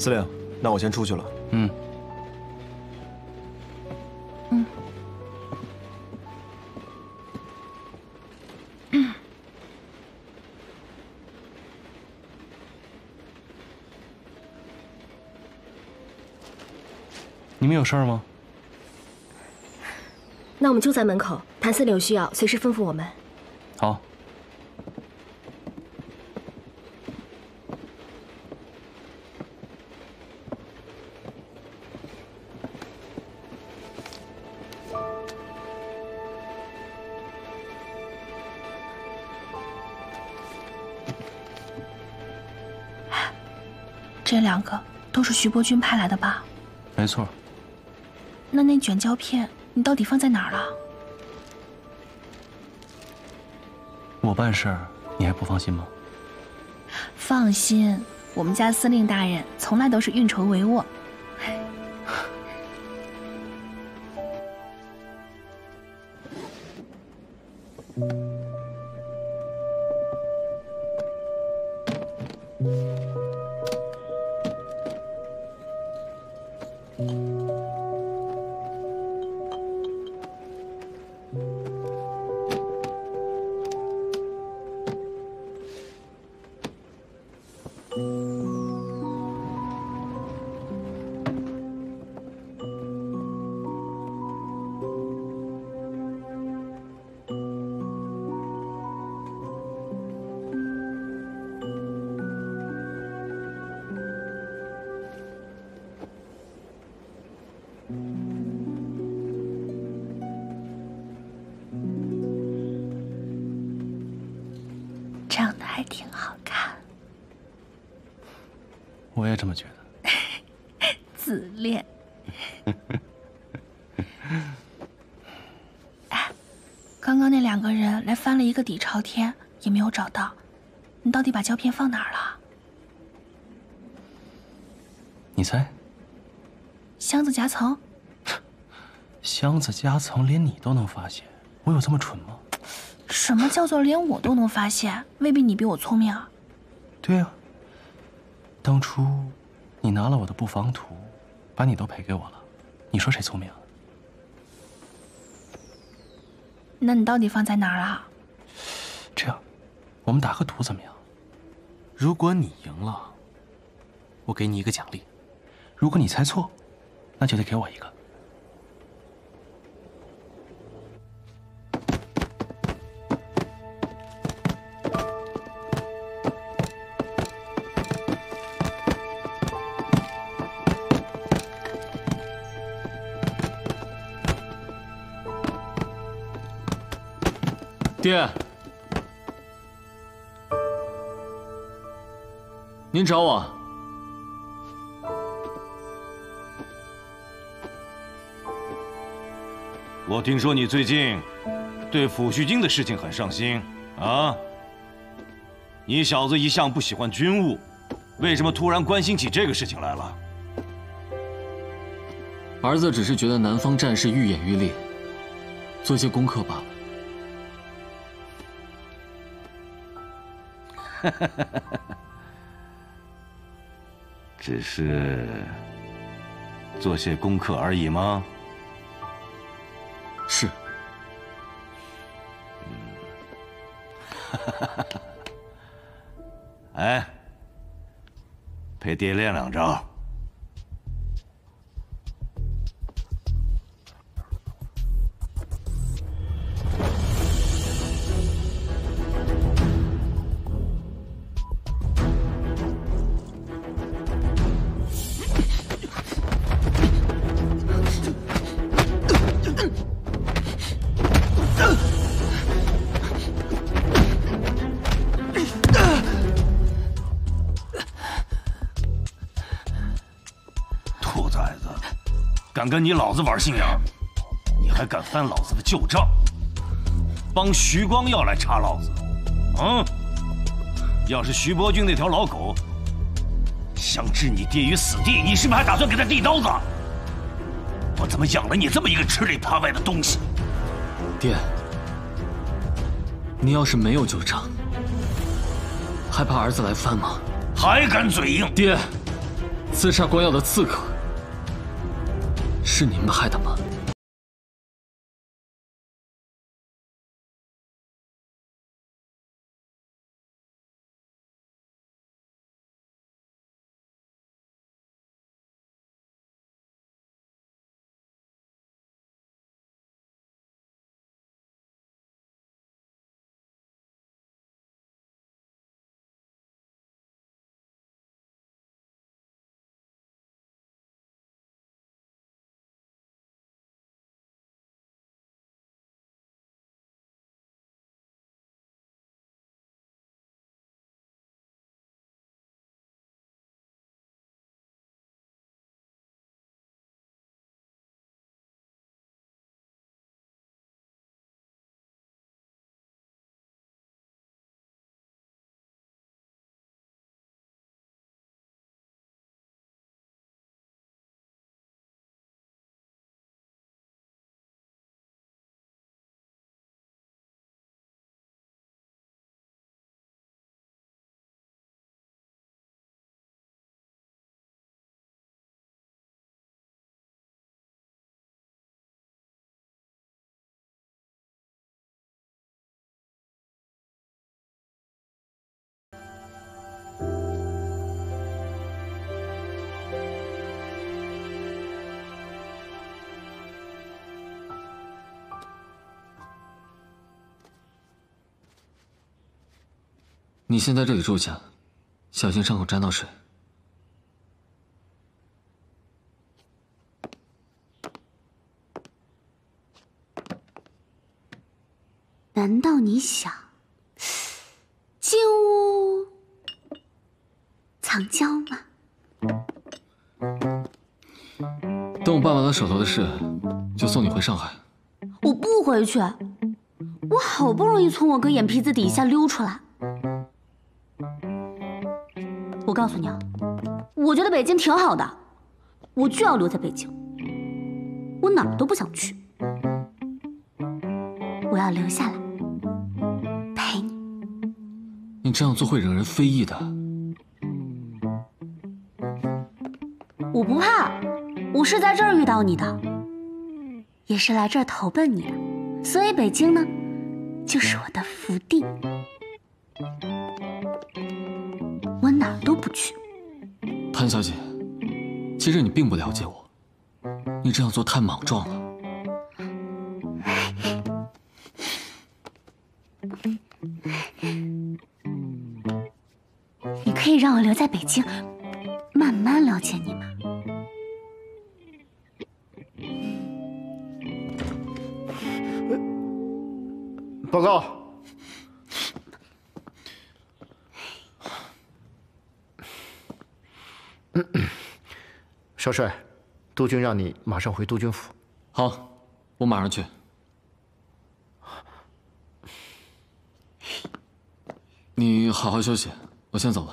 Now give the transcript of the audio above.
司令，那我先出去了。嗯。嗯。你们有事儿吗？那我们就在门口，谭司令有需要随时吩咐我们。好。这两个都是徐伯钧派来的吧？没错。那那卷胶片你到底放在哪儿了？我办事儿你还不放心吗？放心，我们家司令大人从来都是运筹帷幄。长得还挺好看，我也这么觉得。自恋。哎，刚刚那两个人来翻了一个底朝天，也没有找到。你到底把胶片放哪儿了？你猜？箱子夹层。箱子夹层连你都能发现，我有这么蠢吗？什么叫做连我都能发现？未必你比我聪明啊。对啊，当初你拿了我的布防图，把你都赔给我了，你说谁聪明？那你到底放在哪儿了？这样，我们打个赌怎么样？如果你赢了，我给你一个奖励；如果你猜错，那就得给我一个。爹，您找我？我听说你最近对抚恤金的事情很上心啊！你小子一向不喜欢军务，为什么突然关心起这个事情来了？儿子只是觉得南方战事愈演愈烈，做些功课罢了。只是做些功课而已吗？是。哎，陪爹练两招。敢跟你老子玩心眼，你还敢翻老子的旧账，帮徐光耀来查老子？嗯，要是徐伯钧那条老狗想置你爹于死地，你是不是还打算给他递刀子？我怎么养了你这么一个吃里扒外的东西？爹，你要是没有旧账，还怕儿子来翻吗？还敢嘴硬？爹，刺杀光耀的刺客，是你们害的吗？你先在这里住下，小心伤口沾到水。难道你想进屋藏娇吗？等我办完了手头的事，就送你回上海。我不回去，我好不容易从我哥眼皮子底下溜出来。我告诉你啊，我觉得北京挺好的，我就要留在北京，我哪儿都不想去，我要留下来陪你。你这样做会惹人非议的。我不怕，我是在这儿遇到你的，也是来这儿投奔你的，所以北京呢，就是我的福地。哪儿都不去。潘小姐，其实你并不了解我，你这样做太莽撞了。你可以让我留在北京，慢慢了解你吗？报告，少帅，督军让你马上回督军府。好，我马上去。你好好休息，我先走了。